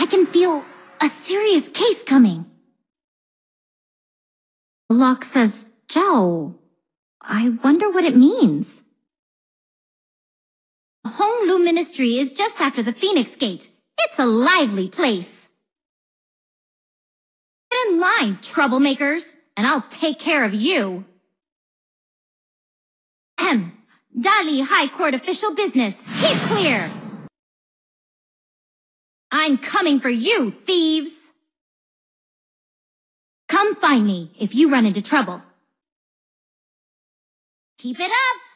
I can feel a serious case coming. The lock says Zhao. I wonder what it means. Honglu Ministry is just after the Phoenix Gate. It's a lively place. Get in line, troublemakers, and I'll take care of you. Ahem. Dali High Court official business. Keep clear. I'm coming for you, thieves! Come find me if you run into trouble. Keep it up!